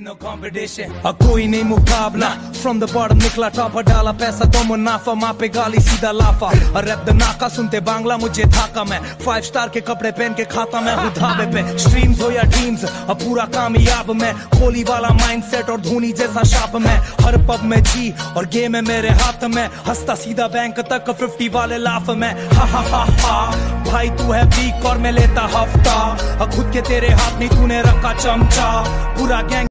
no competition. और कोई नहीं मुकाबला from the bottom मुझे पहन के खाता कामयाब मैं कोहली वाला माइंडसेट और धोनी जैसा हर पब में जी और गेम है मेरे हाथ में हंसता सीधा बैंक तक फिफ्टी वाले लाफ में हा भाई तू है वीक और मैं लेता हफ़्ता खुद के तेरे हाथ नहीं तूने रखा चमचा। पूरा गैंग